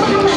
好好好